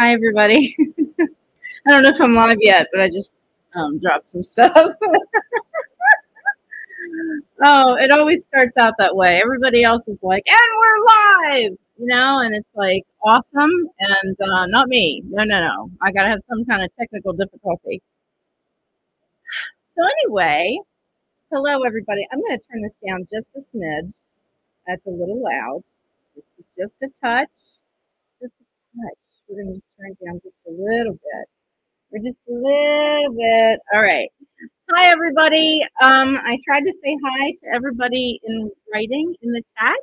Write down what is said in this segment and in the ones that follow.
Hi, everybody. I don't know if I'm live yet, but I just um, dropped some stuff. oh, it always starts out that way. Everybody else is like, and we're live, you know, and it's like awesome. And uh, not me. No, no, no. I got to have some kind of technical difficulty. So, anyway, hello, everybody. I'm going to turn this down just a smidge. That's a little loud. Just, just a touch. Just a touch. We're turn down just a little bit. We're just a little bit. All right. Hi, everybody. Um, I tried to say hi to everybody in writing in the chat,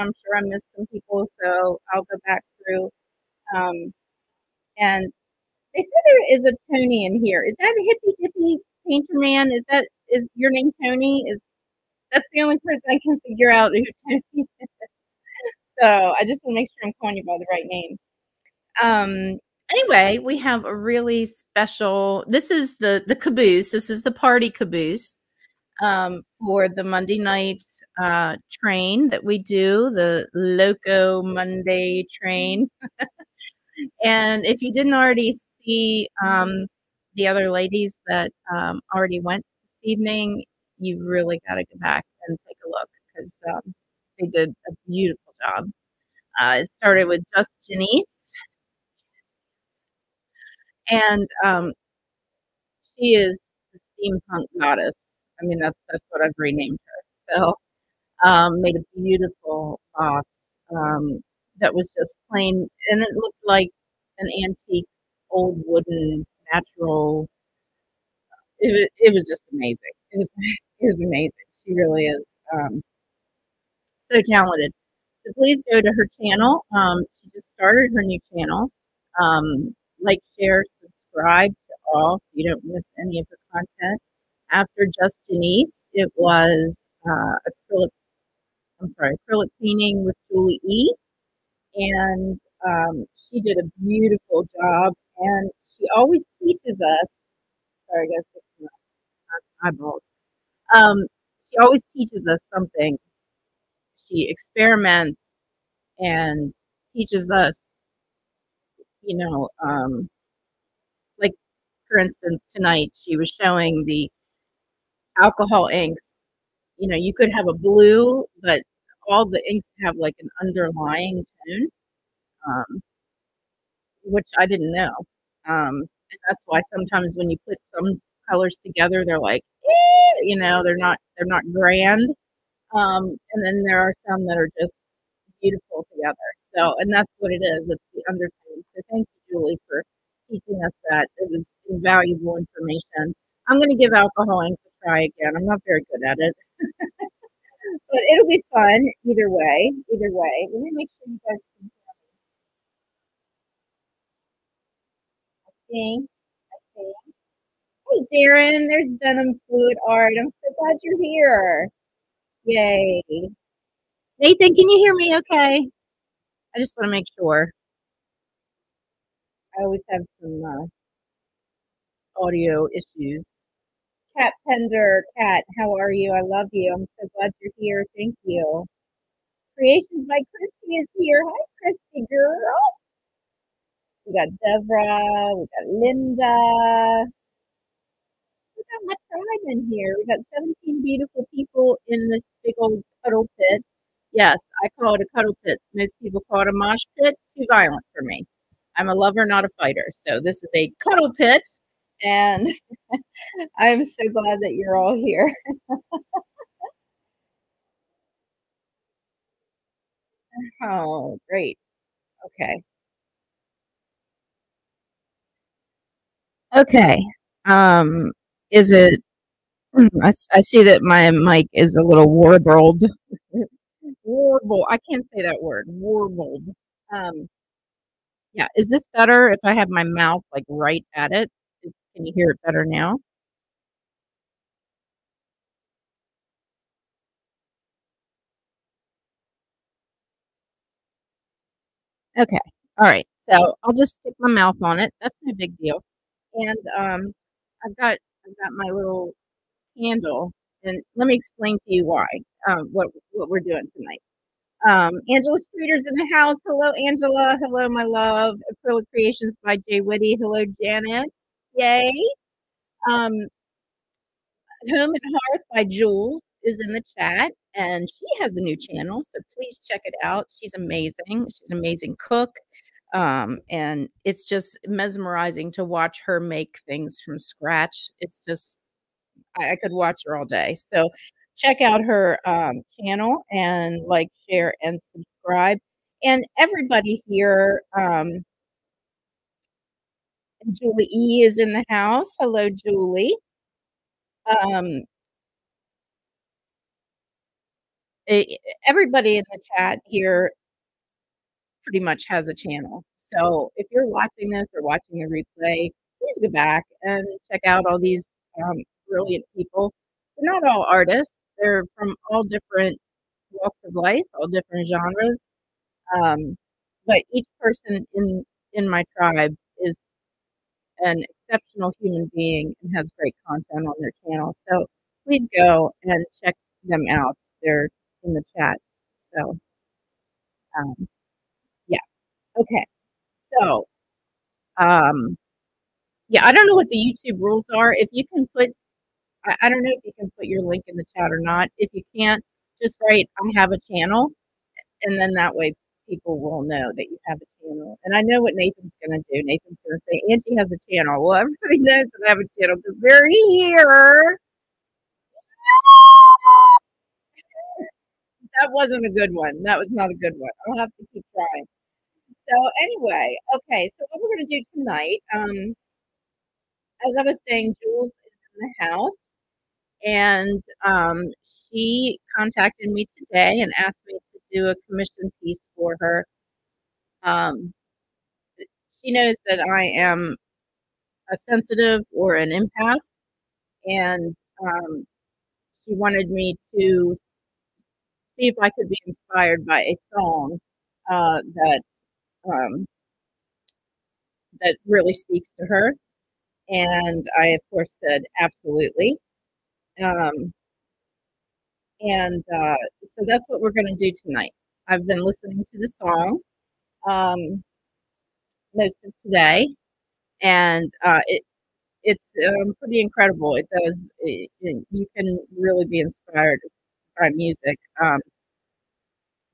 I'm sure I missed some people, so I'll go back through. Um, and they said there is a Tony in here. Is that a hippie hippie painter man? Is that is your name Tony? Is that's the only person I can figure out who Tony is. so I just want to make sure I'm calling you by the right name. Um, anyway, we have a really special. This is the the caboose. This is the party caboose um, for the Monday night uh, train that we do, the Loco Monday train. and if you didn't already see um, the other ladies that um, already went this evening, you really got to go back and take a look because um, they did a beautiful job. Uh, it started with just Janese and um, she is the steampunk goddess. I mean, that's that's what I've renamed her. So, um, made a beautiful box um, that was just plain, and it looked like an antique, old wooden, natural. It was, it was just amazing. It was it was amazing. She really is um, so talented. So please go to her channel. Um, she just started her new channel. Um, like, share, subscribe to all so you don't miss any of the content. After Just Janese, it was uh, acrylic, I'm sorry, acrylic painting with Julie E. And um, she did a beautiful job. And she always teaches us, sorry, my eyeballs. Um, she always teaches us something. She experiments and teaches us you know, um, for instance, tonight she was showing the alcohol inks. You know, you could have a blue, but all the inks have like an underlying tone, um, which I didn't know. Um, and that's why sometimes when you put some colors together, they're like, eh, you know, they're not they're not grand. Um, and then there are some that are just beautiful together. So, and that's what it is. It's the undertone. So thank you, Julie, for teaching us that. It was invaluable information. I'm going to give alcohol inks a try again. I'm not very good at it. but it'll be fun either way. Either way. Let me make sure you guys can. I think. I think. Hey, Darren, there's Venom Fluid Art. I'm so glad you're here. Yay. Nathan, can you hear me okay? I just want to make sure. I always have some uh, audio issues. Cat Pender, Cat, how are you? I love you. I'm so glad you're here. Thank you. Creations by Christy is here. Hi, Christy girl. We got Devra. We got Linda. We got my tribe in here. We got 17 beautiful people in this big old cuddle pit. Yes, I call it a cuddle pit. Most people call it a mosh pit. Too violent for me. I'm a lover, not a fighter. So this is a cuddle pit, and I'm so glad that you're all here. oh, great. Okay. Okay. Um, is it? I, I see that my mic is a little warbled warble. I can't say that word. Warbled. Um, yeah. Is this better if I have my mouth like right at it? Can you hear it better now? Okay. All right. So I'll just stick my mouth on it. That's no big deal. And um, I've got I've got my little candle, and let me explain to you why. Um, what what we're doing tonight. Um, Angela Streeter's in the house. Hello, Angela. Hello, my love. Acrylic Creations by Jay Whitty. Hello, Janet. Yay. Um, Home and Hearth by Jules is in the chat, and she has a new channel, so please check it out. She's amazing. She's an amazing cook. Um, and it's just mesmerizing to watch her make things from scratch. It's just, I, I could watch her all day. So check out her um, channel and like, share, and subscribe. And everybody here, um, Julie E is in the house. Hello, Julie. Um, everybody in the chat here pretty much has a channel. So if you're watching this or watching a replay, please go back and check out all these um, brilliant people. They're not all artists. They're from all different walks of life, all different genres. Um, but each person in in my tribe is an exceptional human being and has great content on their channel. So please go and check them out. They're in the chat. So, um, yeah. Okay. So, um, yeah, I don't know what the YouTube rules are. If you can put, I, I don't know if you can put your link in the chat or not. If you can't, just write, I have a channel. And then that way people will know that you have a channel. And I know what Nathan's going to do. Nathan's going to say, Angie has a channel. Well, everybody knows that I have a channel because they're here. that wasn't a good one. That was not a good one. I'll have to keep trying. So anyway, okay. So what we're going to do tonight, um, as I was saying, Jules is in the house. And um, she contacted me today and asked me to do a commission piece for her. Um, she knows that I am a sensitive or an empath, and um, she wanted me to see if I could be inspired by a song uh, that um, that really speaks to her. And I, of course, said absolutely. Um, and uh, so that's what we're going to do tonight. I've been listening to the song um, most of today, and uh, it it's um, pretty incredible. It does. It, it, you can really be inspired by music, um,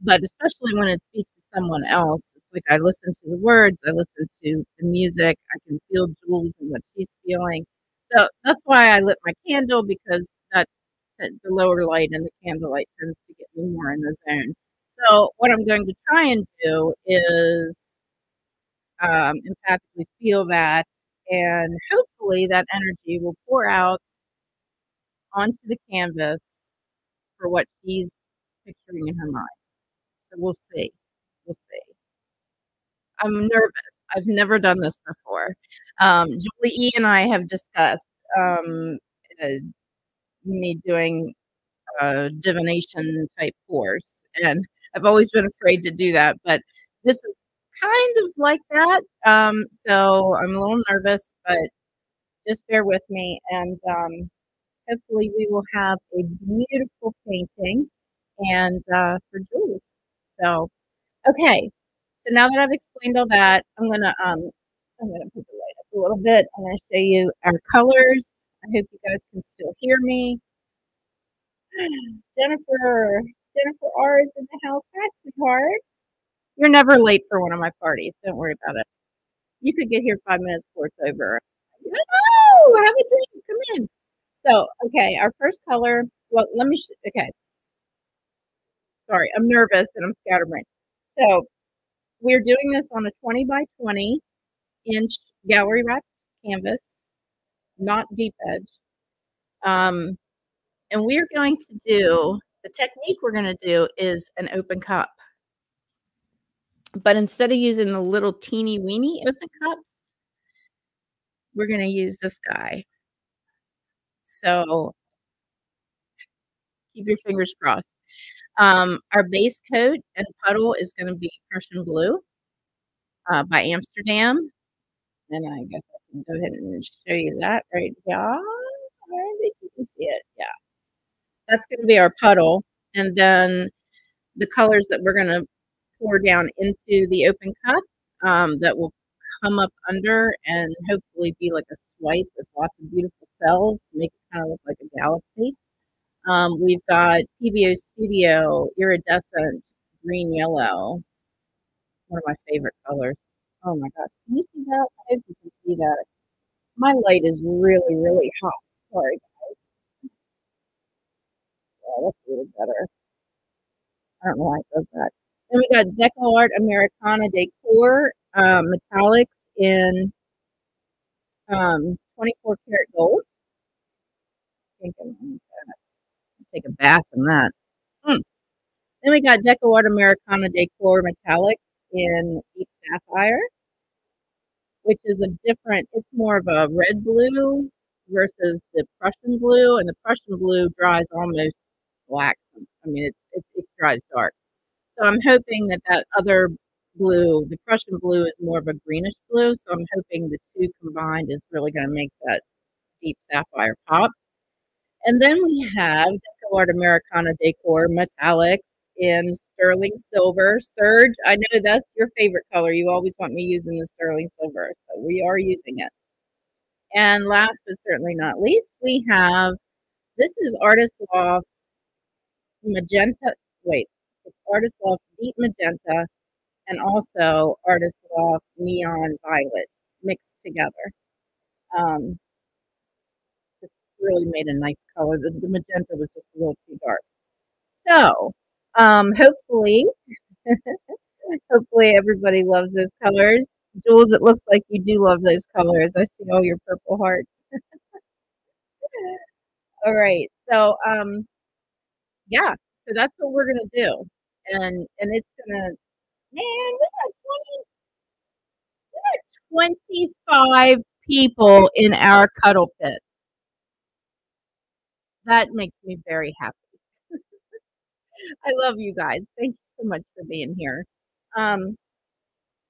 but especially when it speaks to someone else. It's like I listen to the words, I listen to the music, I can feel Jules and what she's feeling. So that's why I lit my candle because that the lower light and the candlelight tends to get me more in the zone. So what I'm going to try and do is um, empathically feel that, and hopefully that energy will pour out onto the canvas for what she's picturing in her mind. So we'll see. We'll see. I'm nervous. I've never done this before. Um, Julie E and I have discussed um, uh, me doing a divination type course, and I've always been afraid to do that, but this is kind of like that. Um, so I'm a little nervous, but just bear with me, and um, hopefully we will have a beautiful painting and uh, for Jules. So, okay. So now that I've explained all that, I'm gonna um, I'm gonna put the light up a little bit. I'm gonna show you our colors. I hope you guys can still hear me. Jennifer, Jennifer R is in the house. Hi, sweetheart. You're never late for one of my parties. Don't worry about it. You could get here five minutes before it's over. Oh, have a drink. Come in. So, okay, our first color. Well, let me. okay. Sorry, I'm nervous and I'm scatterbrained. So, we're doing this on a 20 by 20 inch gallery wrap canvas, not deep edge. Um, and we're going to do the technique we're going to do is an open cup. But instead of using the little teeny weeny open cups, we're going to use this guy. So keep your fingers crossed. Um, our base coat and puddle is going to be Prussian blue uh, by Amsterdam. And I guess I can go ahead and show you that right here. I think you can see it. Yeah. That's going to be our puddle. And then the colors that we're going to pour down into the open cup um, that will come up under and hopefully be like a swipe with lots of beautiful cells, make it kind of look like a galaxy. Um, we've got Pebeo Studio Iridescent Green Yellow, one of my favorite colors. Oh my god, can you see that? I hope you can see that. My light is really, really hot. Sorry, guys. Yeah, that's a little better. I don't know why it does that. Then we got Deco Art Americana Decor um, metallics in um, 24 karat gold. I think I'm take a bath in that. Mm. Then we got Deco Art Americana Decor metallics in deep sapphire, which is a different. It's more of a red blue versus the Prussian blue, and the Prussian blue dries almost black. I mean, it, it, it dries dark. So I'm hoping that that other blue, the Prussian blue is more of a greenish blue. So I'm hoping the two combined is really going to make that deep sapphire pop. And then we have Deco Art Americana Decor Metallics in sterling silver. Serge, I know that's your favorite color. You always want me using the sterling silver. So we are using it. And last but certainly not least, we have this is Artist Loft Magenta. Wait, it's Artist Loft Deep Magenta and also Artist Loft Neon Violet mixed together. Um, really made a nice color. The, the magenta was just a little too dark. So, um, hopefully, hopefully everybody loves those colors. Jules, it looks like you do love those colors. I see all your purple hearts. all right. So, um, yeah, so that's what we're gonna do, and and it's gonna Man, we got 20, we got 25 people in our cuddle pit. That makes me very happy. I love you guys. Thank you so much for being here. Um,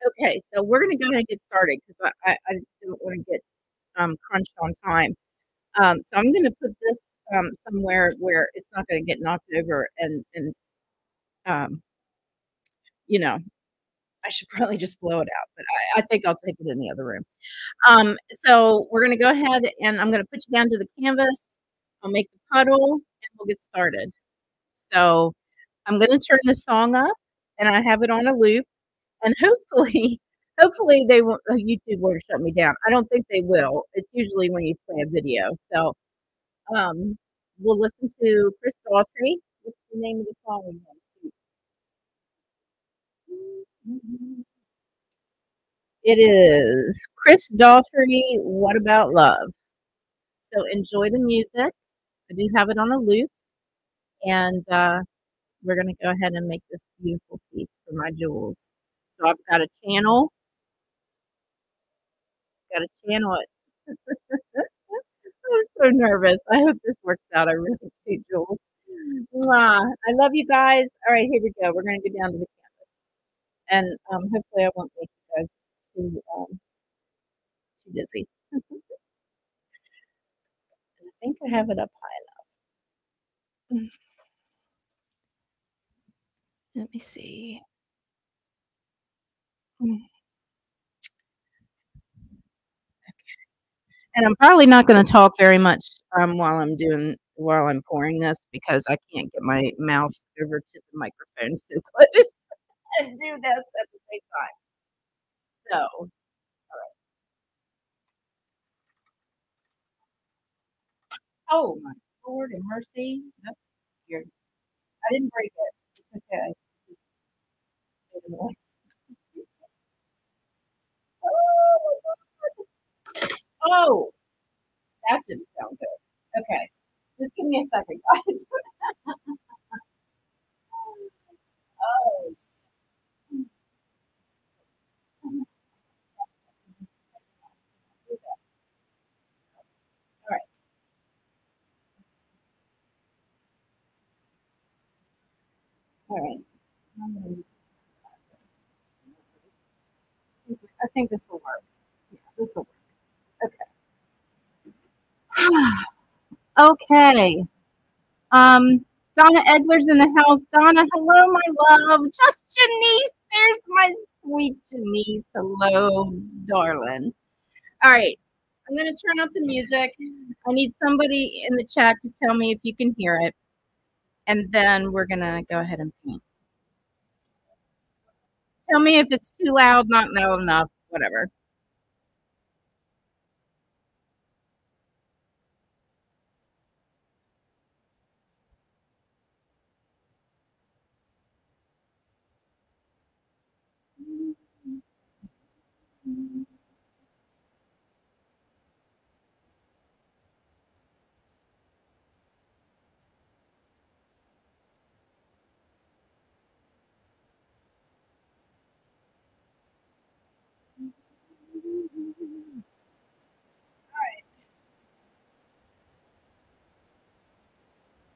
okay, so we're going to go ahead and get started because I, I, I don't want to get um, crunched on time. Um, so I'm going to put this um, somewhere where it's not going to get knocked over and, and um, you know, I should probably just blow it out, but I, I think I'll take it in the other room. Um, so we're going to go ahead and I'm going to put you down to the canvas. I'll make the puddle and we'll get started. So I'm going to turn the song up and I have it on a loop and hopefully, hopefully they won't, uh, YouTube won't shut me down. I don't think they will. It's usually when you play a video. So um, we'll listen to Chris Daughtry. What's the name of the song again? It is Chris Daughtry, What About Love? So enjoy the music. I do have it on a loop. And uh, we're going to go ahead and make this beautiful piece for my Jules. So I've got a channel. Got to channel it. I'm so nervous. I hope this works out. I really do, Jules. Mwah. I love you guys. All right, here we go. We're going to go down to the canvas. and um, hopefully I won't make you guys too um, too dizzy. I think I have it up high enough. Let me see. Okay. And I'm probably not going to talk very much um, while I'm doing while I'm pouring this because I can't get my mouth over to the microphone so close and do this at the same time. So, all right. Oh my Lord and mercy. That's. I didn't break it. Okay. Oh, that didn't sound good. Okay. Just give me a second, guys. oh. All right. I think this will work. Yeah, this will work. Okay. okay. Um, Donna Edler's in the house. Donna, hello, my love. Just Janese. There's my sweet Janice. Hello, darling. All right. I'm going to turn up the music. I need somebody in the chat to tell me if you can hear it. And then we're to go ahead and paint. Tell me if it's too loud, not loud enough, whatever.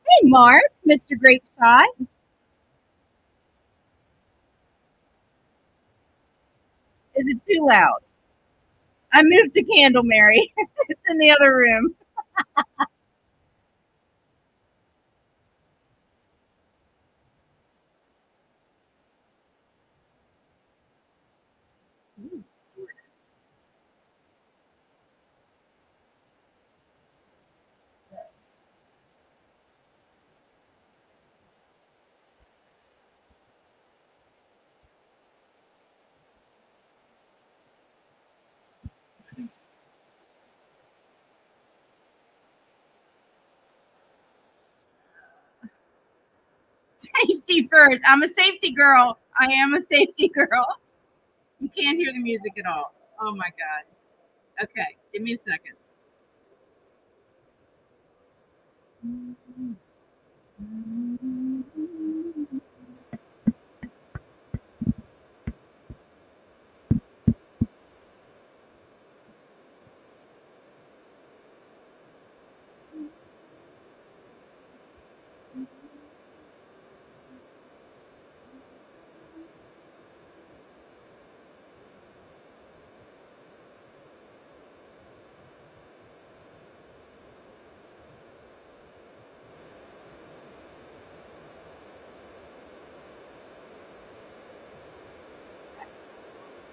Hey, Mark, Mr. Great Shot. Is it too loud? I moved the candle, Mary. it's in the other room. safety first. I'm a safety girl. I am a safety girl. You can't hear the music at all. Oh my God. Okay, give me a second.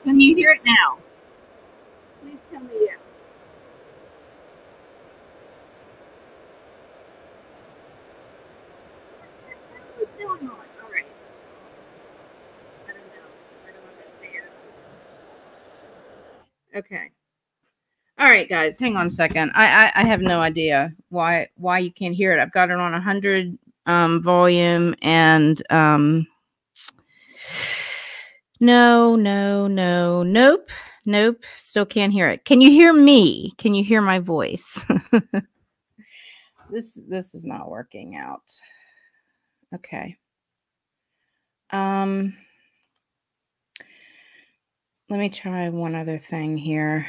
Can you hear it now? Please tell me yes. What's going on? All right. I don't know. I don't understand. Okay. All right, guys, hang on a second. I, I I have no idea why why you can't hear it. I've got it on a hundred um volume and um no, no, no, nope, nope. Still can't hear it. Can you hear me? Can you hear my voice? this this is not working out. Okay. Um let me try one other thing here.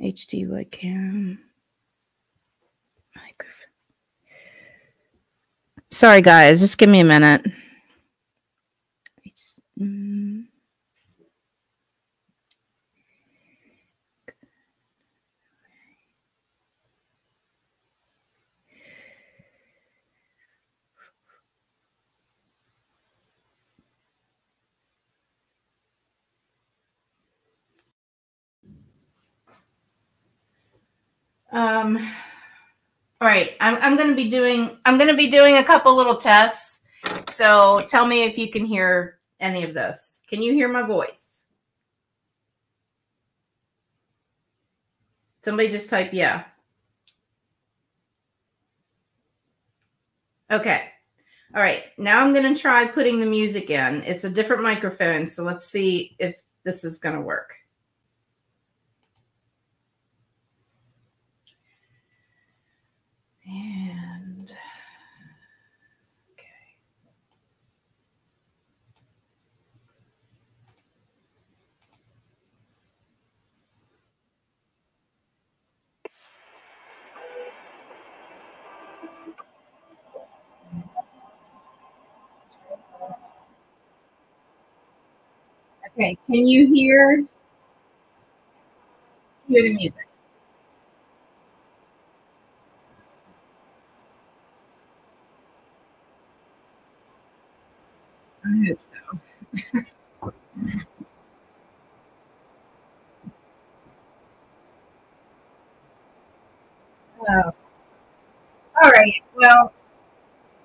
HD webcam. Microphone. Sorry guys, just give me a minute. Mm. Um, all right, I'm, I'm going to be doing, I'm going to be doing a couple little tests. So tell me if you can hear any of this. Can you hear my voice? Somebody just type yeah. Okay. All right. Now I'm going to try putting the music in. It's a different microphone. So let's see if this is going to work. And Okay, can you hear hear the music? I hope so. oh. All right. Well,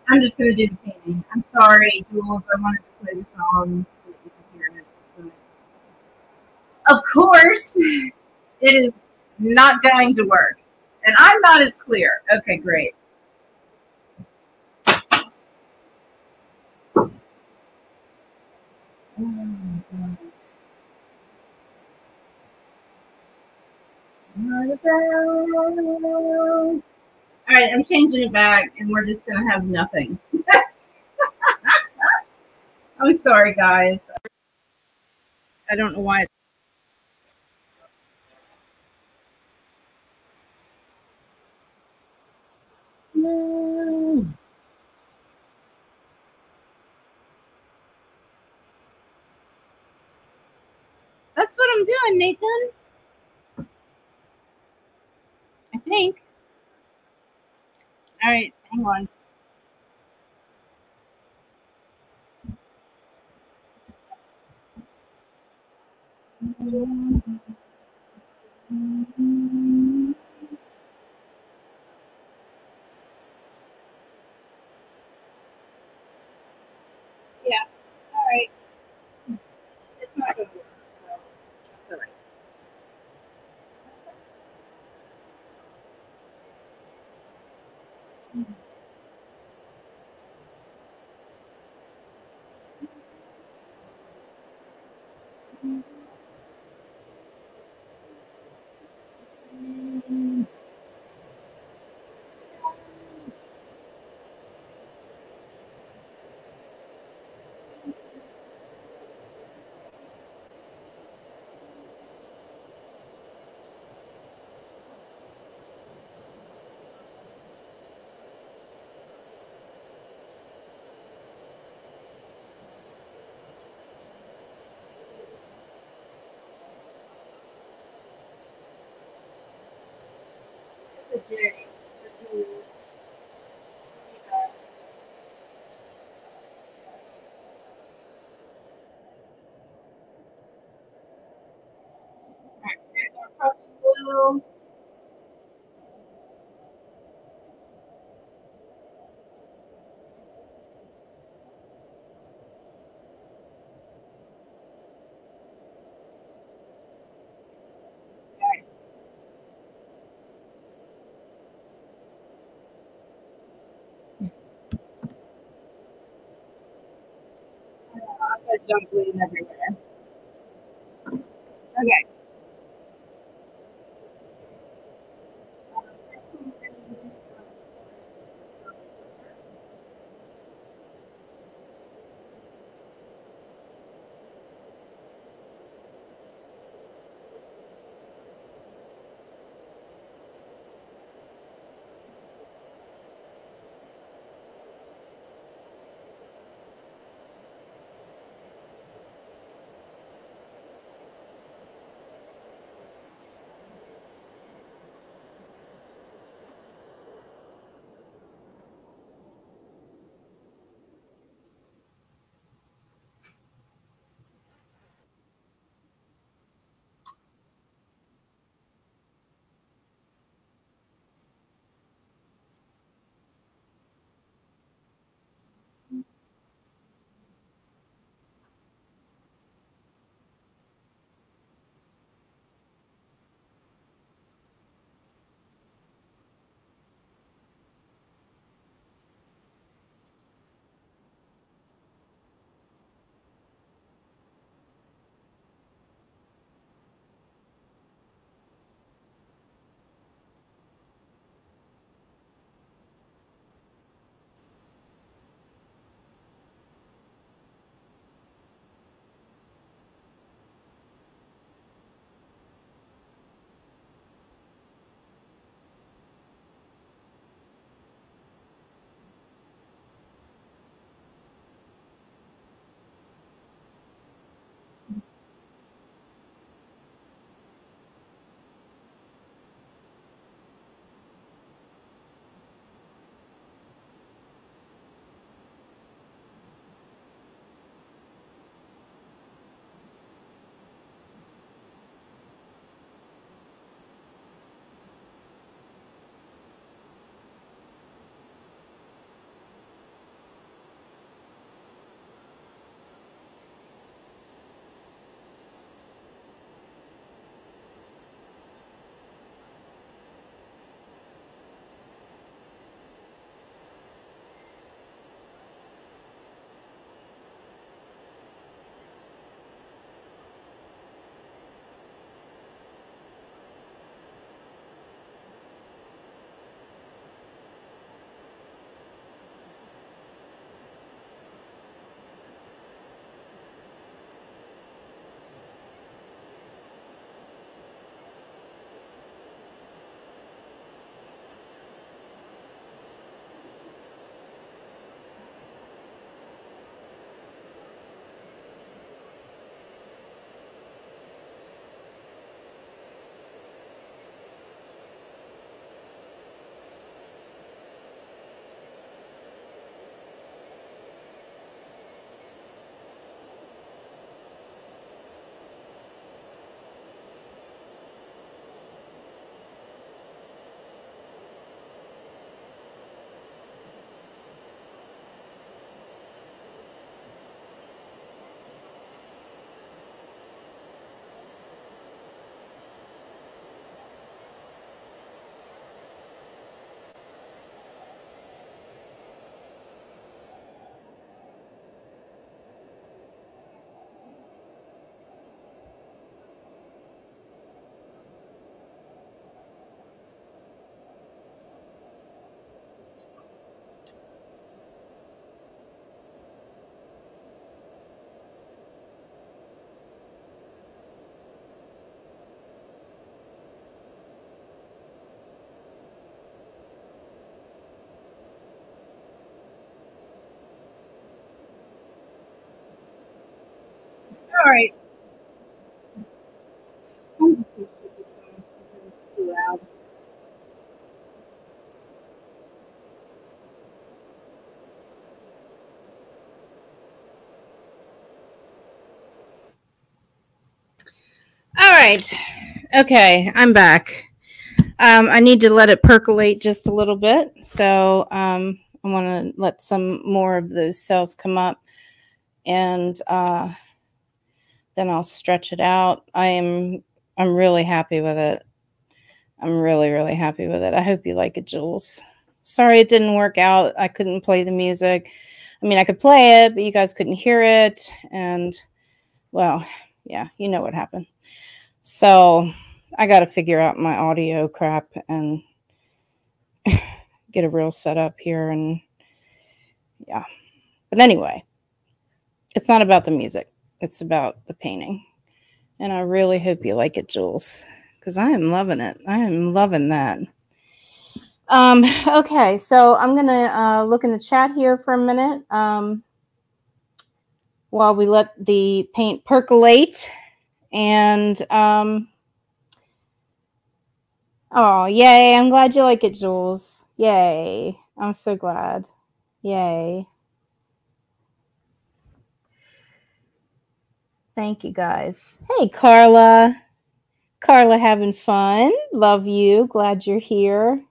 I'm just gonna do the painting. I'm sorry, Jules. I wanted to play the song so that you could hear it. But of course, it is not going to work, and I'm not as clear. Okay, great. Oh All right, I'm changing it back, and we're just gonna have nothing. I'm sorry, guys. I don't know why. No. That's what I'm doing, Nathan. I think. All right, hang on. Yeah, all right. It's a J. It's a Jules. Yeah. All right, here's our puppy blue. Okay. Junk bleeding everywhere. Okay. All right. I'm just gonna put this on because it's too loud. All right. Okay, I'm back. Um, I need to let it percolate just a little bit. So um, I want to let some more of those cells come up and uh, then I'll stretch it out. I am I'm really happy with it. I'm really, really happy with it. I hope you like it, Jules. Sorry it didn't work out. I couldn't play the music. I mean, I could play it, but you guys couldn't hear it. And, well, yeah, you know what happened. So I got to figure out my audio crap and get a real setup here. And, yeah. But anyway, it's not about the music, it's about the painting. And I really hope you like it, Jules, because I am loving it. I am loving that. Um, okay, so I'm going to uh, look in the chat here for a minute um, while we let the paint percolate. And, um, oh, yay. I'm glad you like it, Jules. Yay. I'm so glad. Yay. Thank you, guys. Hey, Carla. Carla having fun. Love you. Glad you're here.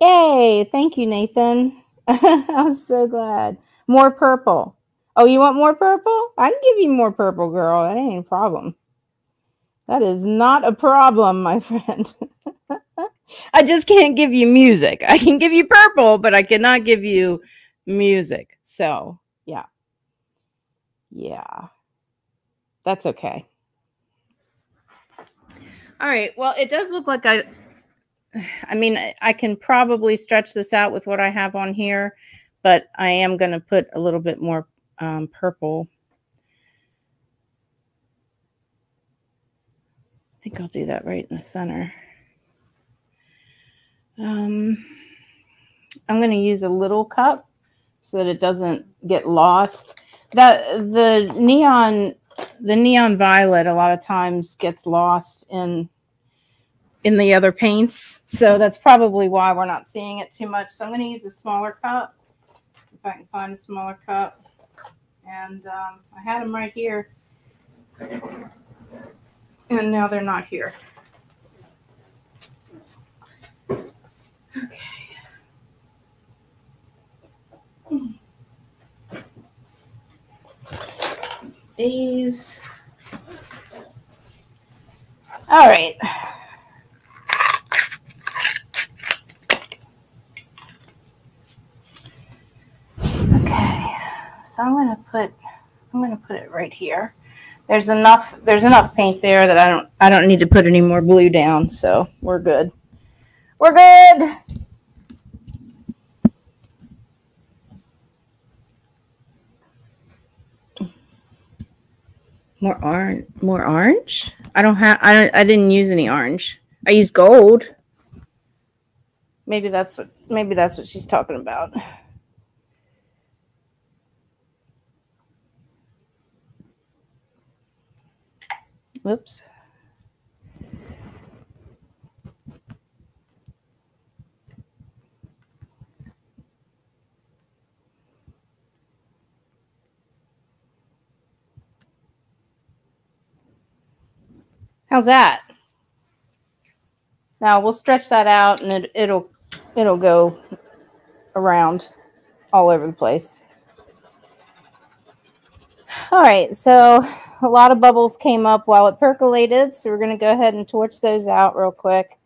Yay. Thank you, Nathan. I'm so glad. More purple. Oh, you want more purple? I can give you more purple, girl. That ain't a problem. That is not a problem, my friend. I just can't give you music. I can give you purple, but I cannot give you music. So, yeah. Yeah. That's okay. All right. Well, it does look like I I mean, I can probably stretch this out with what I have on here, but I am going to put a little bit more um, purple. I think I'll do that right in the center. Um, I'm going to use a little cup so that it doesn't get lost. That the neon, the neon violet, a lot of times gets lost in in the other paints. So that's probably why we're not seeing it too much. So I'm going to use a smaller cup, if I can find a smaller cup. And um, I had them right here. And now they're not here. Okay. These. All right. Okay. So I'm going to put I'm going to put it right here. There's enough there's enough paint there that I don't I don't need to put any more blue down, so we're good. We're good. More orange. More orange. I don't have. I don't. I didn't use any orange. I used gold. Maybe that's what. Maybe that's what she's talking about. Whoops. How's that? Now we'll stretch that out and it, it'll it'll go around all over the place. All right, so a lot of bubbles came up while it percolated, so we're going to go ahead and torch those out real quick.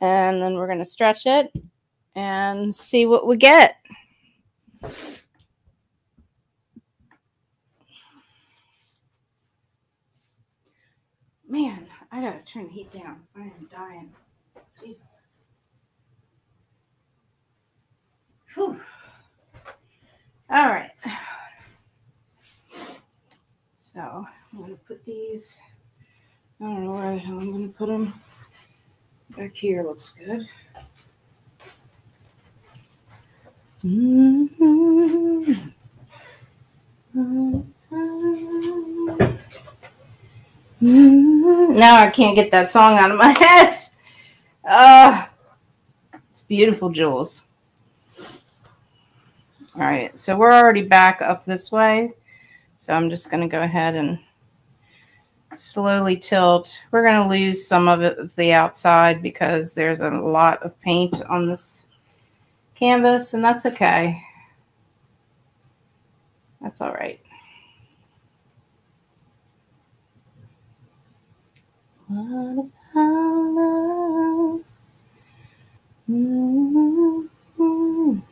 And then we're going to stretch it and see what we get. Man, I gotta turn the heat down. I am dying. Jesus. Whew. All right. So I'm gonna put these. I don't know where I'm gonna put them. Back here looks good. Mm-hmm. Mm-hmm. Now I can't get that song out of my head. Uh, it's beautiful, Jules. All right, so we're already back up this way. So I'm just going to go ahead and slowly tilt. We're going to lose some of it, the outside because there's a lot of paint on this canvas, and that's okay. That's all right. What about love? Mm -hmm.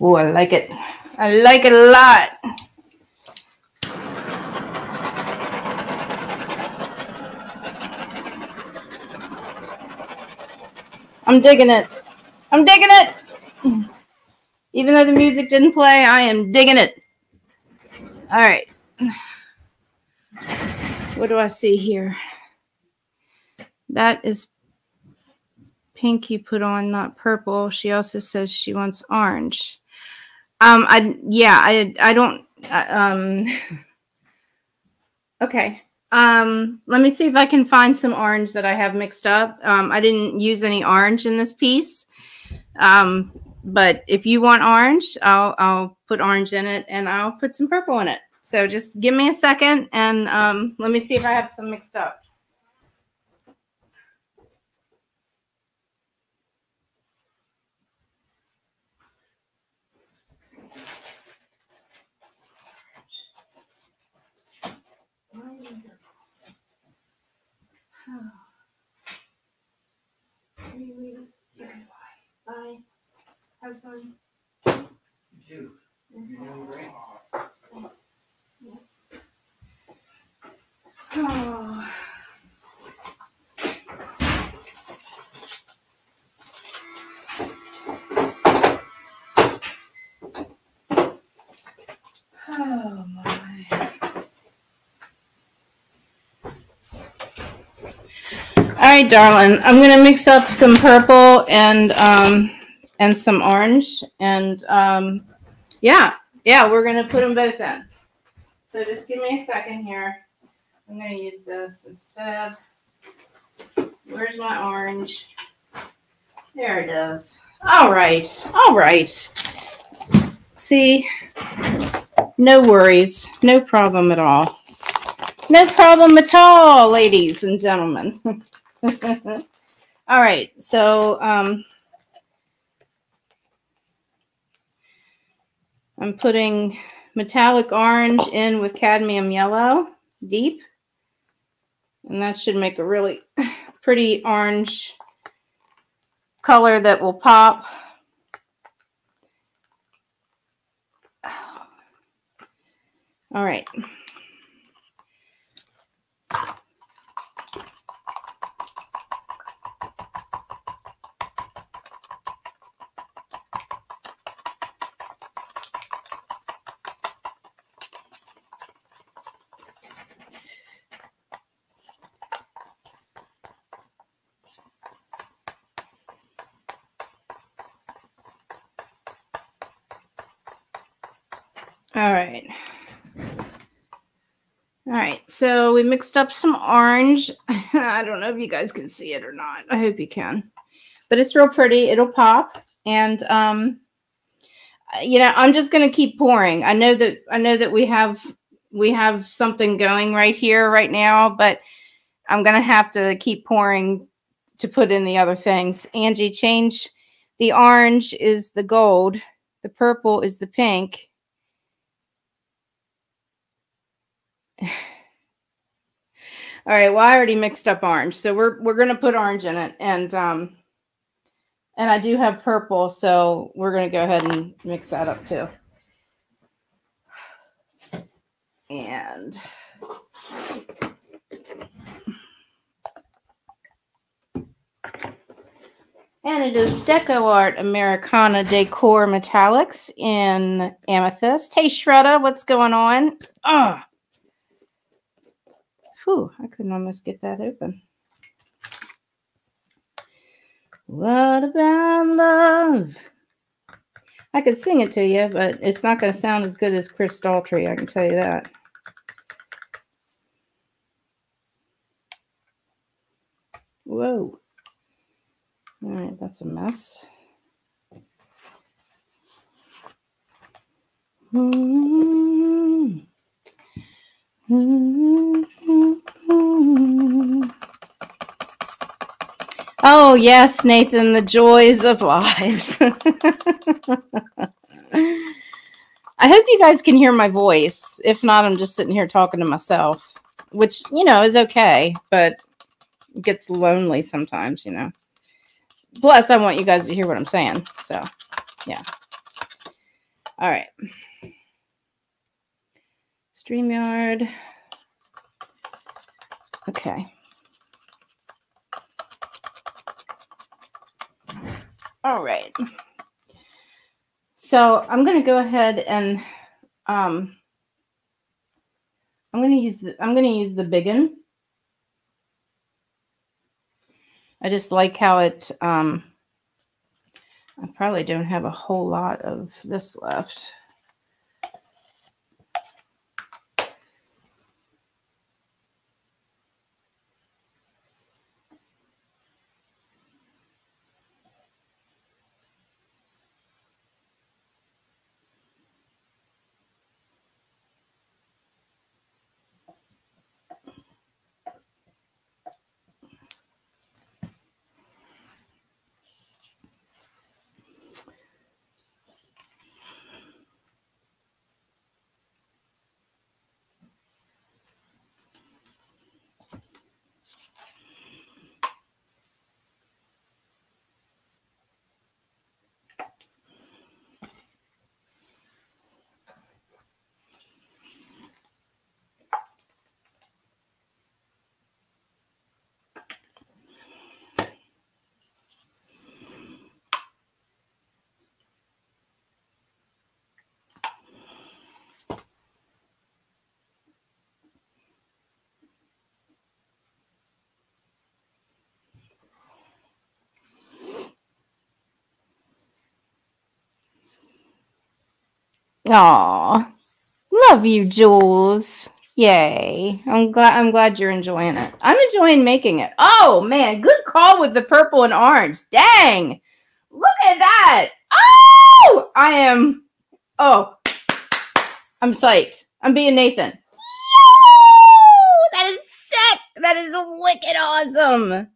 Oh, I like it. I like it a lot. I'm digging it. I'm digging it. Even though the music didn't play, I am digging it. All right. What do I see here? That is pink you put on, not purple. She also says she wants orange. Um, I yeah, I I don't. Um, okay. Um, let me see if I can find some orange that I have mixed up. Um, I didn't use any orange in this piece. Um, but if you want orange, I'll I'll put orange in it and I'll put some purple in it. So just give me a second and um, let me see if I have some mixed up. Right, darling. I'm gonna mix up some purple and um, and some orange, and um, yeah, yeah, we're gonna put them both in. So just give me a second here. I'm gonna use this instead. Where's my orange? There it is. All right, all right. See, no worries, no problem at all. No problem at all, ladies and gentlemen. All right, so um, I'm putting metallic orange in with cadmium yellow deep. And that should make a really pretty orange color that will pop. All right. All right. All right, we mixed up some orange. I don't know if you guys can see it or not. I hope you can. But it's real pretty. It'll pop. And um you know, I'm just going to keep pouring. I know that I know that we have we have something going right here right now, but I'm going to have to keep pouring to put in the other things. Angie, change the orange is the gold, the purple is the pink, All right. Well, I already mixed up orange, so we're we're gonna put orange in it, and um, and I do have purple, so we're gonna go ahead and mix that up too. And And it is Deco Art Americana Decor Metallics in Amethyst. Hey, Shredda, what's going on? Oh, I couldn't almost get that open. What about love? I could sing it to you, but it's not going to sound as good as Chris Daughtry, I can tell you that. Whoa. All right, that's a mess. Mm-hmm. Oh, yes, Nathan, the joys of lives. I hope you guys can hear my voice. If not, I'm just sitting here talking to myself, which, you know, is okay, but it gets lonely sometimes, you know. Plus, I want you guys to hear what I'm saying. So, yeah. All right. StreamYard. Okay. All right. So I'm going to go ahead and um, I'm going to use the I'm going to use the big one. I just like how it um, I probably don't have a whole lot of this left. Aw, love you, Jules. Yay. I'm glad I'm glad you're enjoying it. I'm enjoying making it. Oh man, good call with the purple and orange. Dang. Look at that. Oh, I am oh. I'm psyched. I'm being Nathan. That is sick. That is wicked awesome.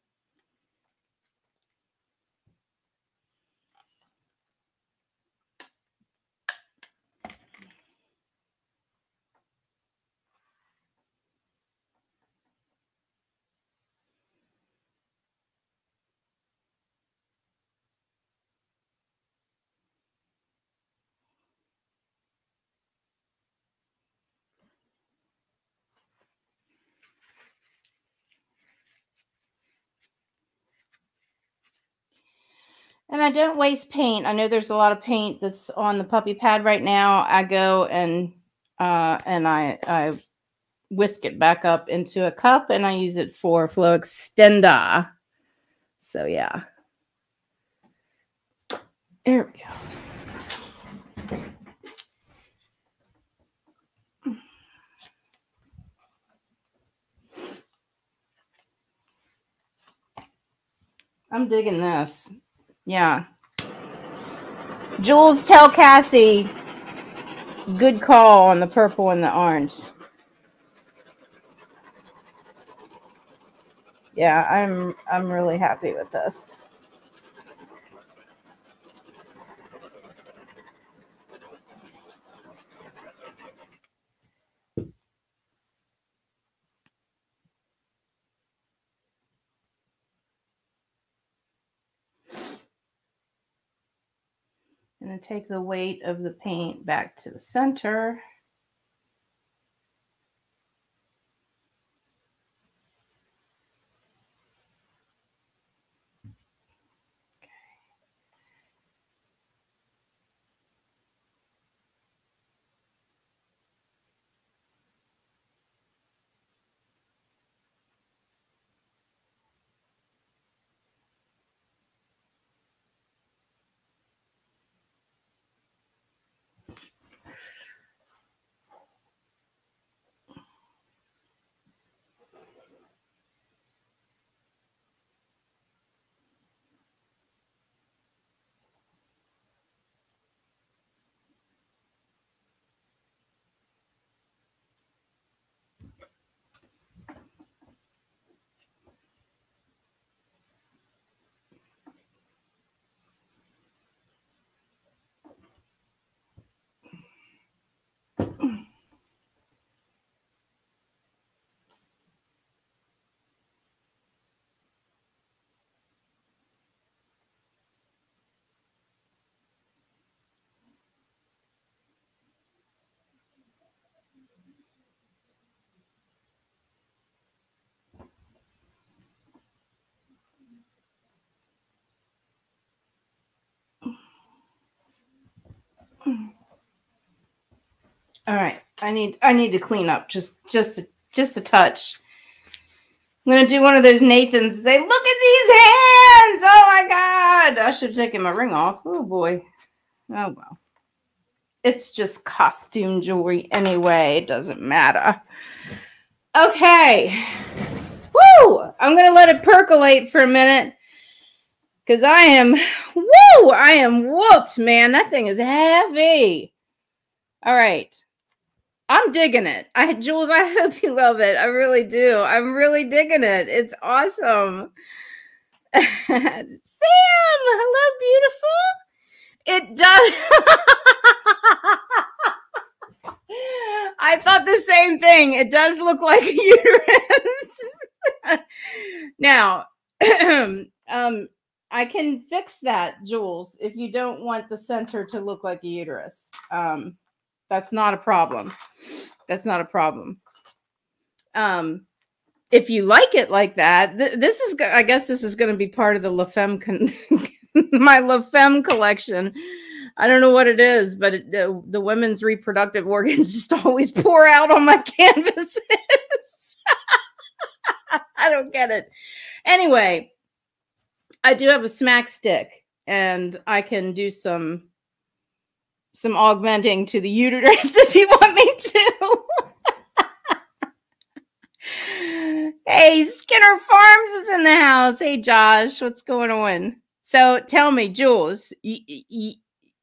And I don't waste paint. I know there's a lot of paint that's on the puppy pad right now. I go and uh, and I I whisk it back up into a cup and I use it for flow extender. So yeah. There we go. I'm digging this. Yeah. Jules, tell Cassie. Good call on the purple and the orange. Yeah, I'm I'm really happy with this. Going to take the weight of the paint back to the center. All right. I need I need to clean up just just a, just a touch. I'm gonna do one of those Nathans and say, "Look at these hands! Oh my God! I should have taken my ring off. Oh boy. Oh well. It's just costume jewelry anyway. It doesn't matter. Okay. Woo! I'm gonna let it percolate for a minute because I am woo! I am whooped, man. That thing is heavy. All right. I'm digging it. I Jules, I hope you love it. I really do. I'm really digging it. It's awesome. Sam, hello, beautiful. It does. I thought the same thing. It does look like a uterus. now, um, I can fix that, Jules, if you don't want the center to look like a uterus. Um, that's not a problem. That's not a problem. Um, if you like it like that, th- this is, I guess, this is going to be part of the La Femme, con- my La Femme collection. I don't know what it is, but it, uh, the women's reproductive organs just always pour out on my canvases. I don't get it. Anyway, I do have a smack stick, and I can do some some augmenting to the uterus if you want me to. hey, Skinner Farms is in the house. Hey, Josh, what's going on? So tell me, Jules,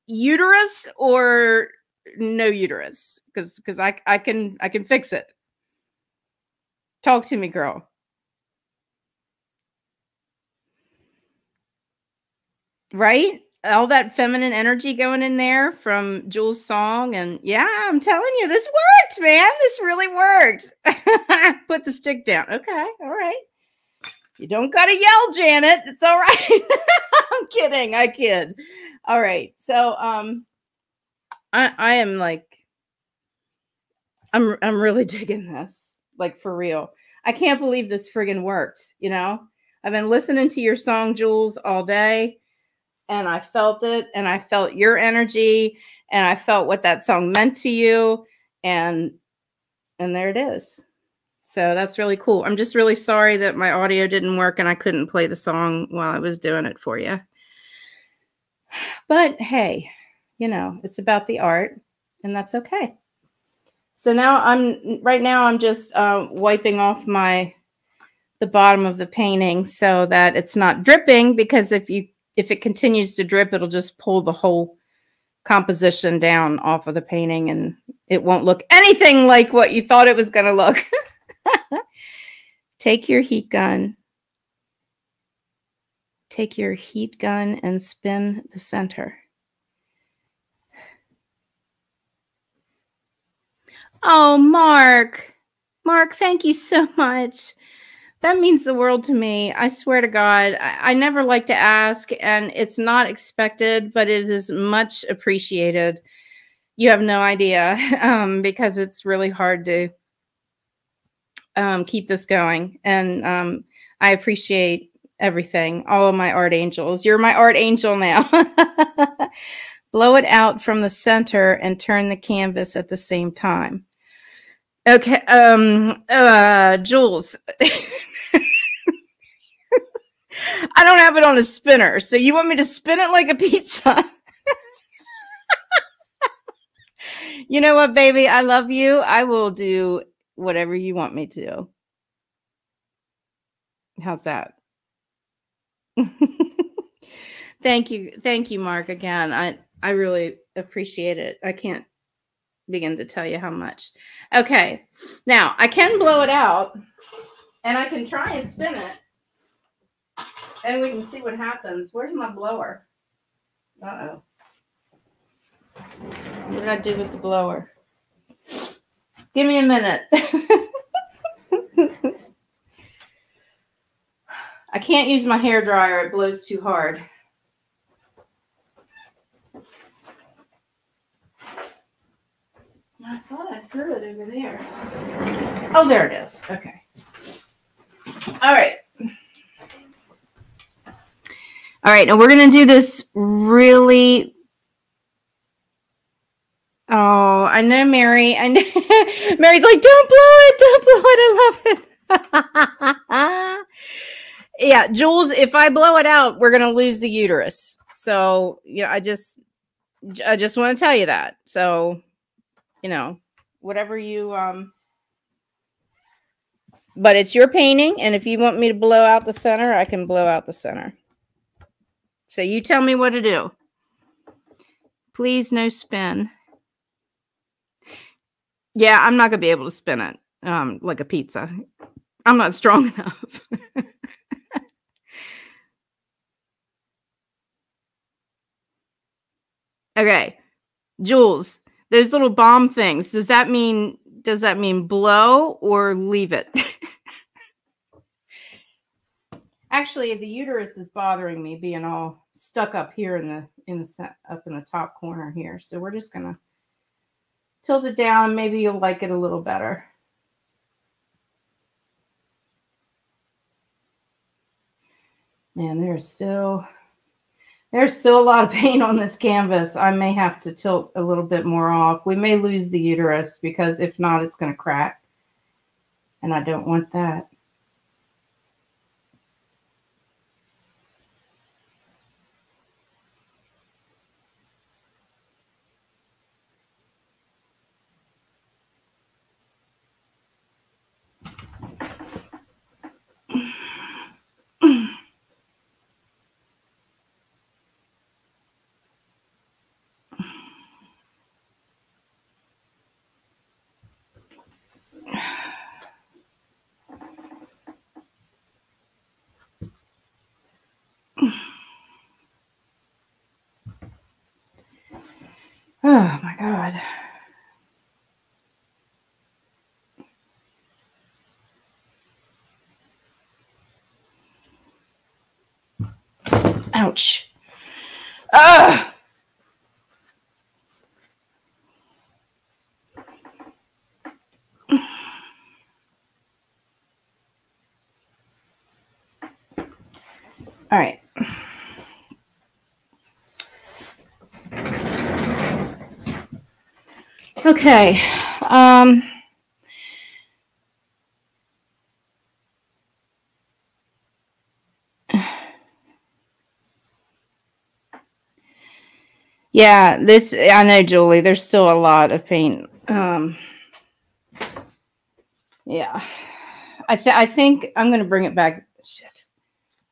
uterus or no uterus? Because because I I can I can fix it. Talk to me, girl. Right? all that feminine energy going in there from Jules' song. And yeah, I'm telling you, this worked, man. This really worked. Put the stick down. Okay. All right. You don't got to yell, Janet. It's all right. I'm kidding. I kid. All right. So, um, I, I am like, I'm, I'm really digging this, like for real. I can't believe this friggin' worked. You know, I've been listening to your song, Jules, all day and I felt it and I felt your energy and I felt what that song meant to you and and there it is. So that's really cool. I'm just really sorry that my audio didn't work and I couldn't play the song while I was doing it for you. But hey, you know, it's about the art and that's okay. So now I'm right now I'm just uh, wiping off my the bottom of the painting so that it's not dripping because if you if it continues to drip, it'll just pull the whole composition down off of the painting and it won't look anything like what you thought it was going to look. Take your heat gun. Take your heat gun and spin the center. Oh, Mark. Mark, thank you so much that means the world to me. I swear to God, I, I, never like to ask, and it's not expected, but it is much appreciated. You have no idea um, because it's really hard to um, keep this going. And um, I appreciate everything, all of my art angels. You're my art angel now. Blow it out from the center and turn the canvas at the same time. Okay, um, uh, Jules. I don't have it on a spinner. So you want me to spin it like a pizza? you know what, baby? I love you. I will do whatever you want me to. How's that? Thank you. Thank you, Mark. Again, I I really appreciate it. I can't begin to tell you how much. Okay. Now, I can blow it out and I can try and spin it. And we can see what happens. Where's my blower? Uh-oh. What did I do with the blower? Give me a minute. I can't use my hair dryer. It blows too hard. I thought I threw it over there. Oh, there it is. Okay. All right. All right, now we're going to do this really Oh, I know, Mary. I know. Mary's like, don't blow it, don't blow it. I love it. yeah, Jules. If I blow it out, we're gonna lose the uterus. So yeah, I just, I just want to tell you that. So, you know, whatever you um. But it's your painting, and if you want me to blow out the center, I can blow out the center. So you tell me what to do. Please, no spin. Yeah, I'm not gonna be able to spin it um, like a pizza. I'm not strong enough. okay, Jules, those little bomb things. Does that mean does that mean blow or leave it? Actually, the uterus is bothering me being all stuck up here in the in the up in the top corner here. So we're just gonna tilt it down. Maybe you'll like it a little better. Man, there's still there's still a lot of paint on this canvas. I may have to tilt a little bit more off. We may lose the uterus because if not, it's going to crack. And I don't want that. Oh my God. Ouch. Ah! All right. Okay. Um, yeah, this, I know, Julie, there's still a lot of paint. Um, yeah. I, th I think I'm going to bring it back. Shit.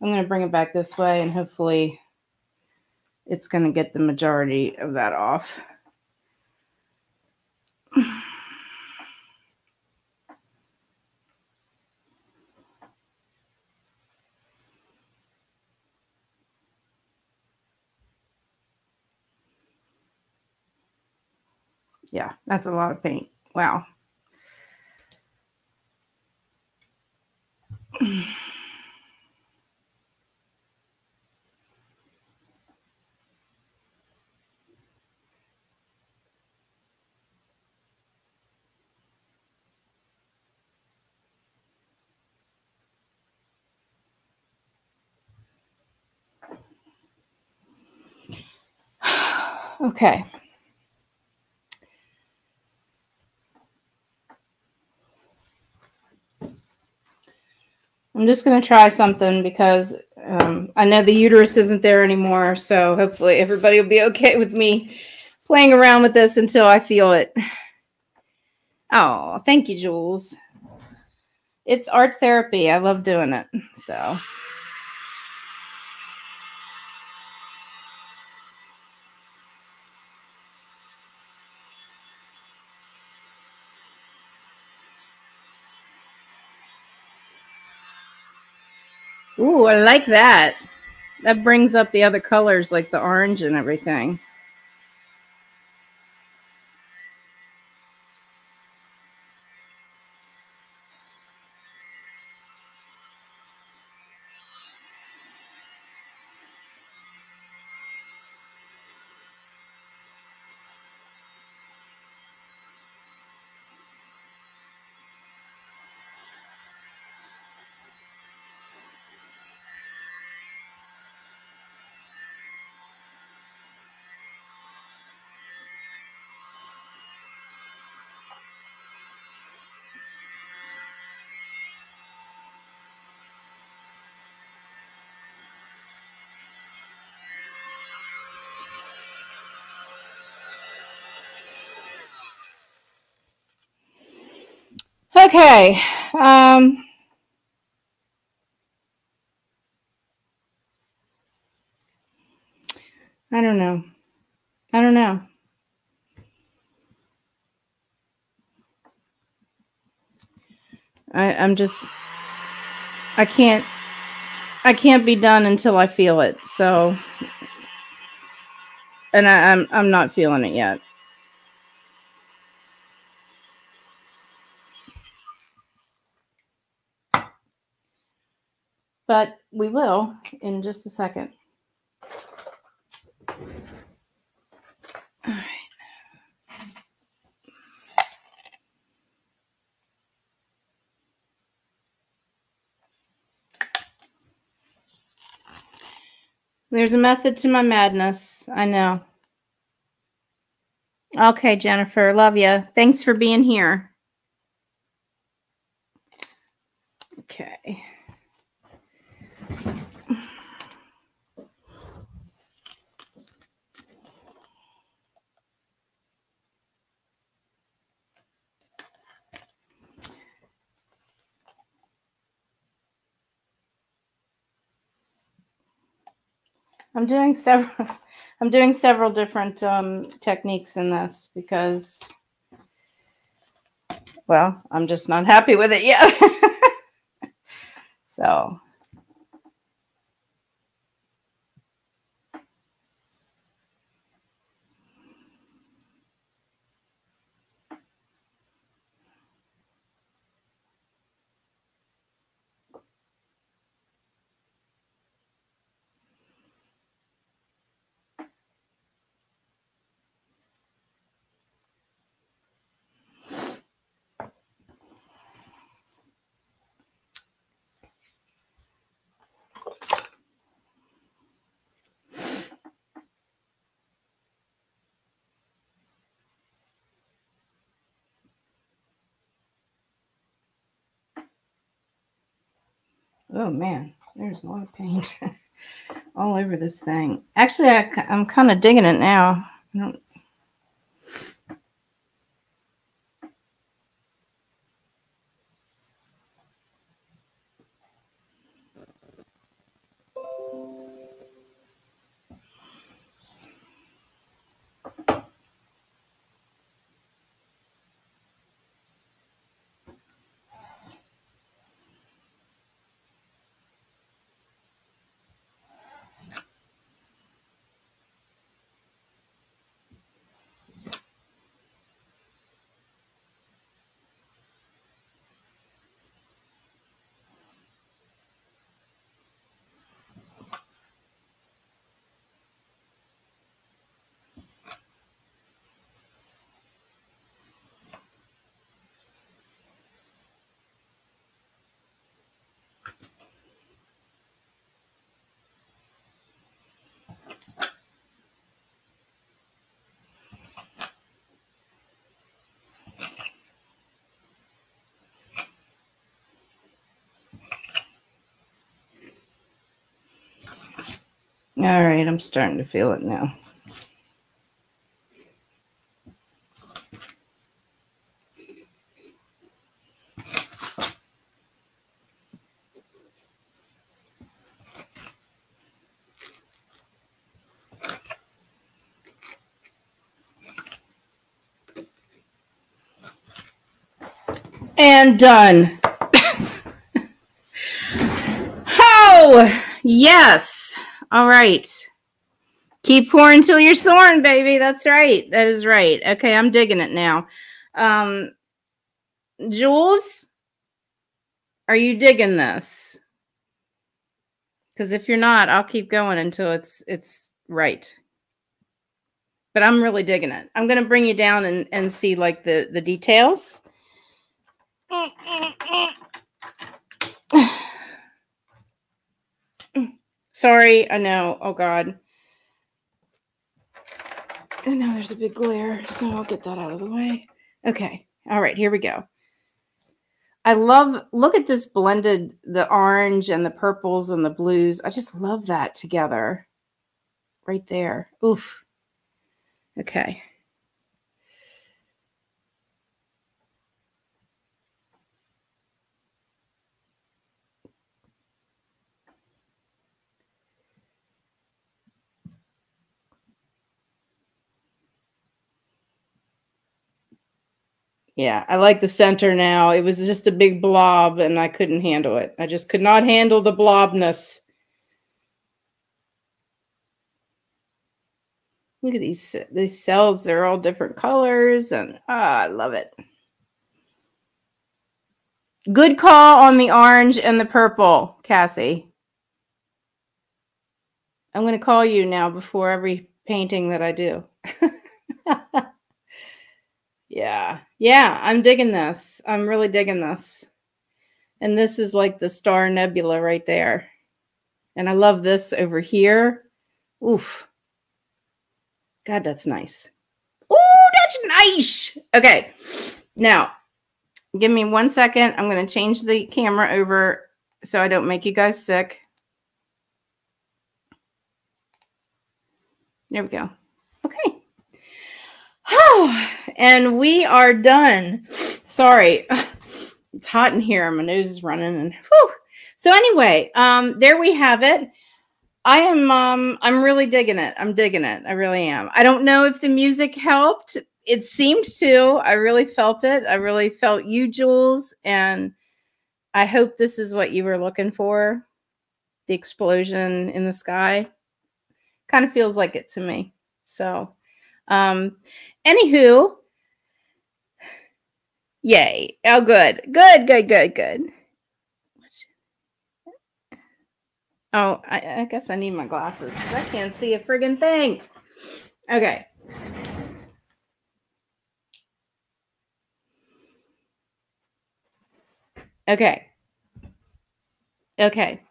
I'm going to bring it back this way and hopefully it's going to get the majority of that off. Yeah, that's a lot of paint. Wow. Okay. I'm just going to try something because um, I know the uterus isn't there anymore. So hopefully everybody will be okay with me playing around with this until I feel it. Oh, thank you, Jules. It's art therapy. I love doing it. So. Ooh, I like that. That brings up the other colors like the orange and everything. Okay. Um, I don't know. I don't know. I, I'm just I can't I can't be done until I feel it. So and I, I'm I'm not feeling it yet. But we will in just a second. There's a method to my madness. I know. Okay, Jennifer. Love you. Thanks for being here. Okay. I'm doing several I'm doing several different um, techniques in this because well, I'm just not happy with it yet. so Oh Oh, man, there's a lot of paint all over this thing. Actually, I, am kind of digging it now. All right, I'm starting to feel it now. And done. oh, yes. All right. Keep pouring till you're soaring, baby. That's right. That is right. Okay, I'm digging it now. Um, Jules, are you digging this? Because if you're not, I'll keep going until it's it's right. But I'm really digging it. I'm gonna bring you down and, and see like the the details. Sorry, I know. Oh God. And now there's a big glare, so I'll get that out of the way. Okay. All right, here we go. I love look at this blended the orange and the purples and the blues. I just love that together. Right there. Oof. Okay. Yeah, I like the center now. It was just a big blob and I couldn't handle it. I just could not handle the blobness. Look at these these cells. They're all different colors and ah, I love it. Good call on the orange and the purple, Cassie. I'm going to call you now before every painting that I do. yeah. Yeah, I'm digging this. I'm really digging this. And this is like the star nebula right there. And I love this over here. Oof. God, that's nice. Oh, that's nice. Okay. Now, give me one second. I'm going to change the camera over so I don't make you guys sick. There we go. Oh, and we are done. Sorry. It's hot in here. My nose is running and whew. So anyway, um, there we have it. I am um I'm really digging it. I'm digging it. I really am. I don't know if the music helped. It seemed to. I really felt it. I really felt you, Jules, and I hope this is what you were looking for. The explosion in the sky. Kind of feels like it to me. So, um, anywho, yay. Oh, good. Good, good, good, good. Oh, I, I guess I need my glasses because I can't see a friggin' thing. Okay. Okay. Okay.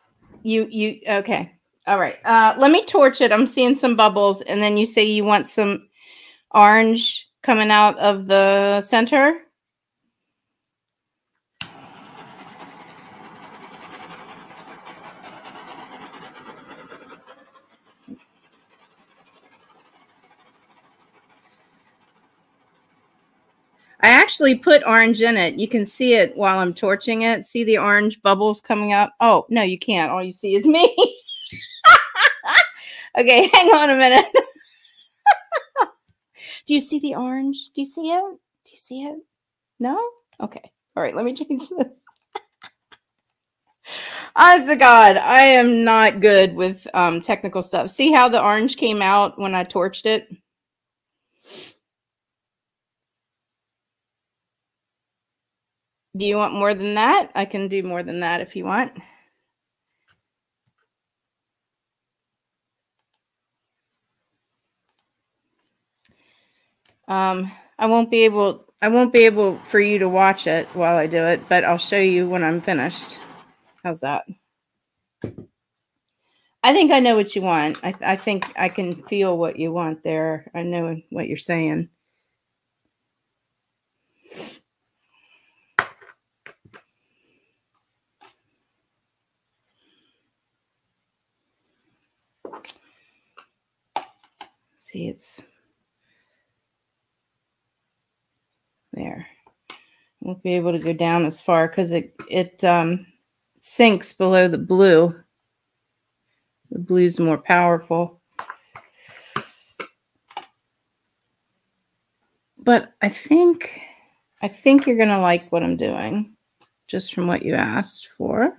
You, you, okay. All right. Uh, let me torch it. I'm seeing some bubbles. And then you say you want some orange coming out of the center. I actually put orange in it. You can see it while I'm torching it. See the orange bubbles coming up? Oh, no, you can't. All you see is me. okay, hang on a minute. Do you see the orange? Do you see it? Do you see it? No? Okay. All right, let me change this. Honest to God, I am not good with um, technical stuff. See how the orange came out when I torched it? Do you want more than that? I can do more than that if you want. Um, I won't be able I won't be able for you to watch it while I do it, but I'll show you when I'm finished. How's that? I think I know what you want. I, th I think I can feel what you want there. I know what you're saying. See, it's there. Won't be able to go down as far because it it um, sinks below the blue. The blue's more powerful. But I think I think you're gonna like what I'm doing, just from what you asked for.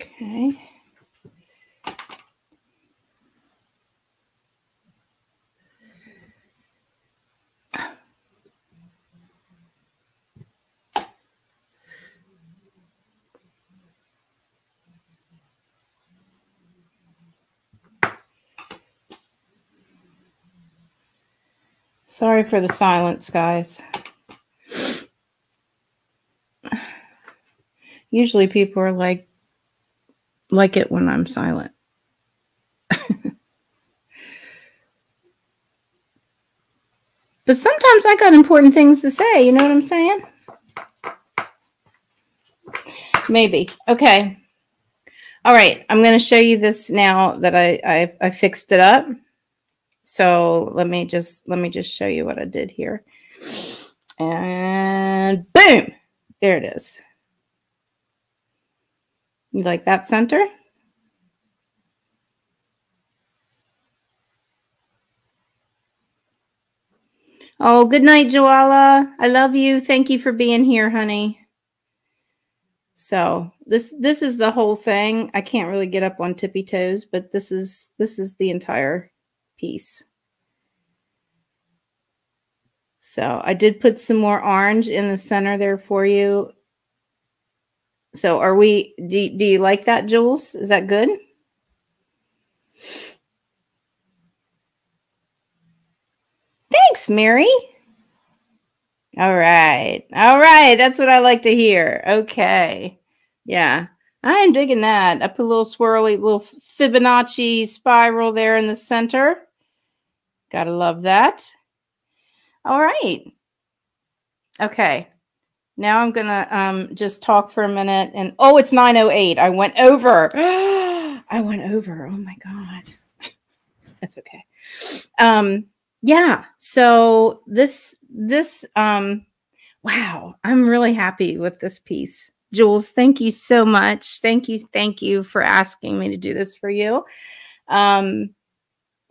Okay. Sorry for the silence, guys. Usually people are like, like it when I'm silent. but sometimes I got important things to say. You know what I'm saying? Maybe. Okay. All right. I'm going to show you this now that I, I, I fixed it up. So let me just let me just show you what I did here. And boom, there it is. You like that center? Oh, good night, Joala. I love you. Thank you for being here, honey. So this this is the whole thing. I can't really get up on tippy toes, but this is this is the entire piece. So I did put some more orange in the center there for you. So are we, do, do you like that, Jules? Is that good? Thanks, Mary. All right. All right. That's what I like to hear. Okay. Yeah. I am digging that. I put a little swirly, little Fibonacci spiral there in the center. Gotta love that. All right. Okay. Now I'm going to um, just talk for a minute. And oh, it's 908. I went over. I went over. Oh my God. That's okay. Um, yeah. So this, this, um, wow, I'm really happy with this piece. Jules, thank you so much. Thank you. Thank you for asking me to do this for you. Um,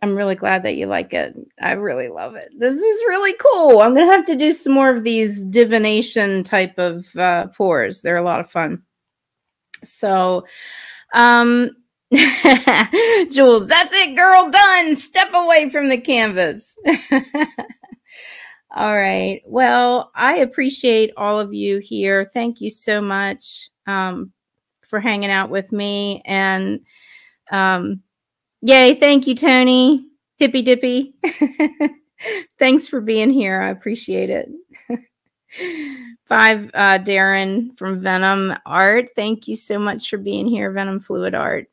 I'm really glad that you like it. I really love it. This is really cool. I'm going to have to do some more of these divination type of uh, pours. They're a lot of fun. So, um, Jules, that's it, girl. Done. Step away from the canvas. all right. Well, I appreciate all of you here. Thank you so much um, for hanging out with me. And, um, Yay. Thank you, Tony. Hippy dippy. Thanks for being here. I appreciate it. Five, uh, Darren from Venom Art. Thank you so much for being here, Venom Fluid Art.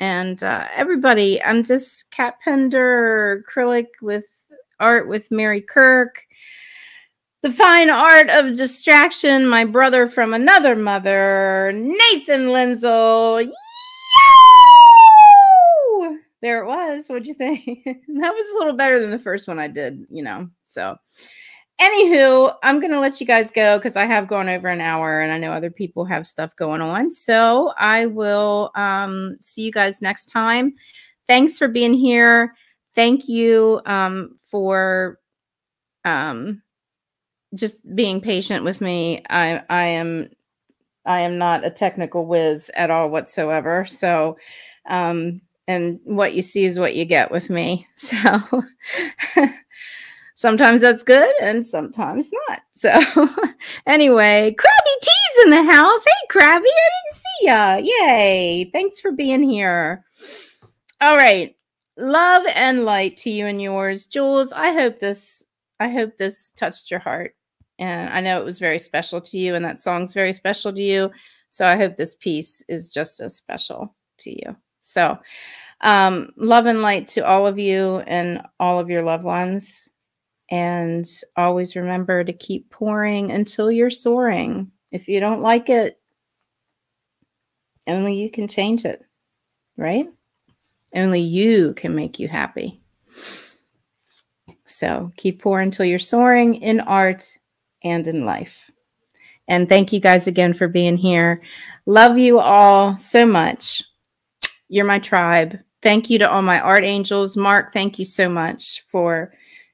And uh, everybody, I'm just Cat Pender acrylic with art with Mary Kirk. The fine art of distraction, my brother from another mother, Nathan Linzel. There it was. What'd you think? that was a little better than the first one I did, you know. So, anywho, I'm going to let you guys go because I have gone over an hour and I know other people have stuff going on. So, I will um, see you guys next time. Thanks for being here. Thank you um, for um, just being patient with me. I, I am I am not a technical whiz at all whatsoever. So, um, and what you see is what you get with me. So sometimes that's good and sometimes not. So anyway, Krabby T's in the house. Hey, Krabby, I didn't see ya. Yay. Thanks for being here. All right. Love and light to you and yours. Jules, I hope this I hope this touched your heart. And I know it was very special to you and that song's very special to you. So I hope this piece is just as special to you. So, um, love and light to all of you and all of your loved ones. And always remember to keep pouring until you're soaring. If you don't like it, only you can change it, right? Only you can make you happy. So keep pouring until you're soaring in art and in life. And thank you guys again for being here. Love you all so much. You're my tribe. Thank you to all my art angels. Mark, thank you so much for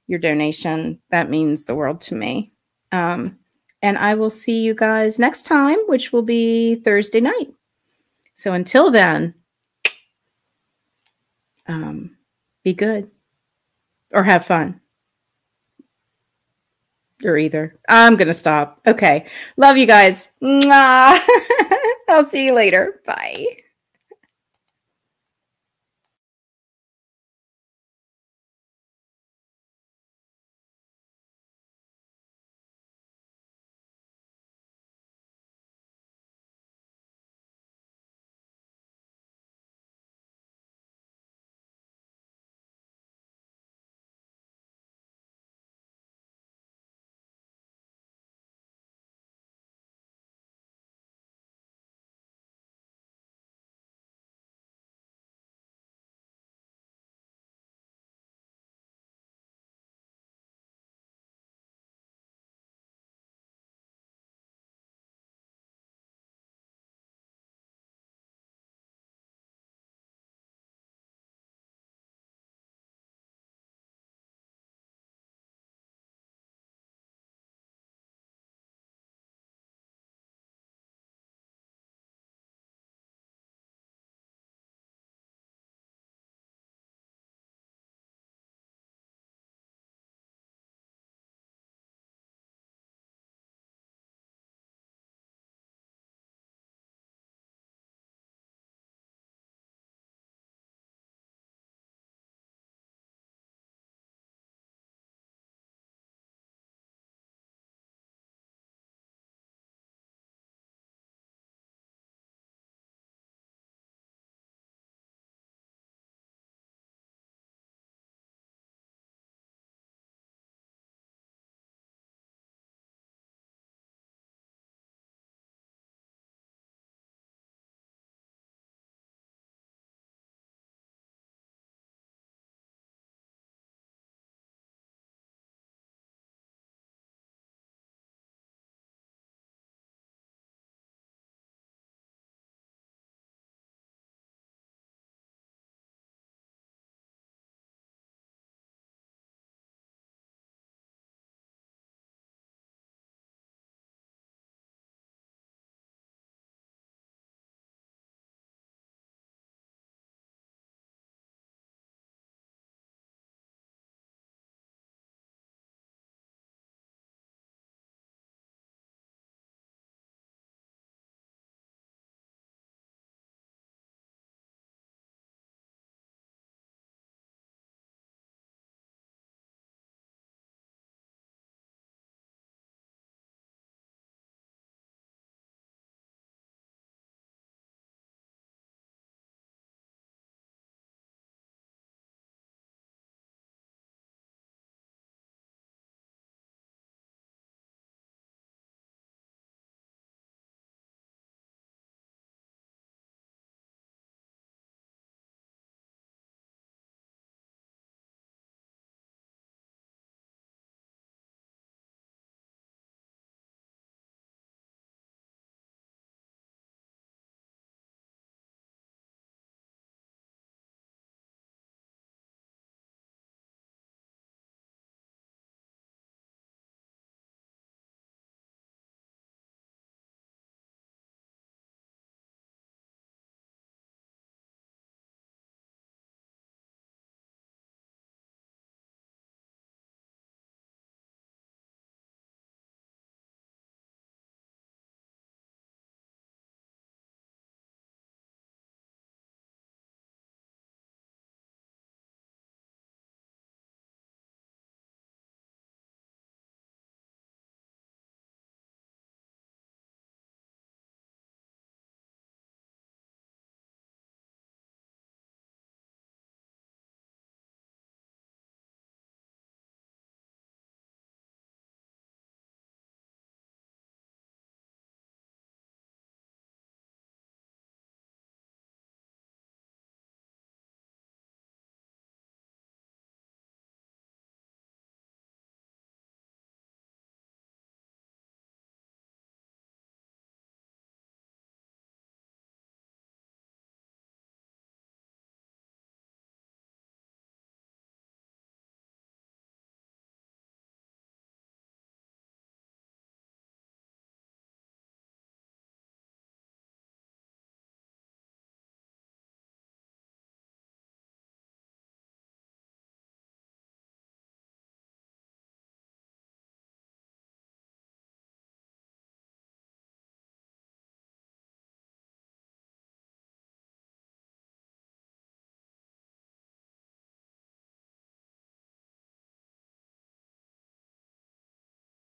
your donation. That means the world to me. Um, and I will see you guys next time, which will be Thursday night. So until then, um, be good or have fun. Or either. I'm going to stop. Okay. Love you guys. I'll see you later. Bye.